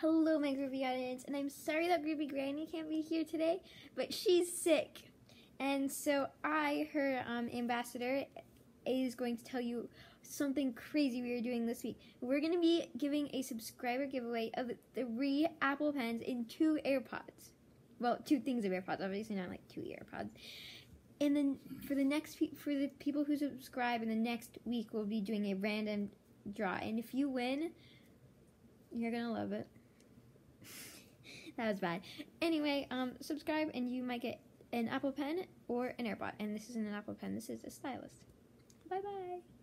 Hello, my groovy audience, and I'm sorry that Groovy Granny can't be here today, but she's sick. And so I, her um, ambassador, is going to tell you something crazy we are doing this week. We're going to be giving a subscriber giveaway of three Apple Pens and two AirPods. Well, two things of AirPods, obviously not like two AirPods. And then for the next for the people who subscribe in the next week, we'll be doing a random draw. And if you win, you're gonna love it. That was bad. Anyway, um, subscribe and you might get an Apple Pen or an AirPod. And this isn't an Apple Pen. This is a stylus. Bye bye.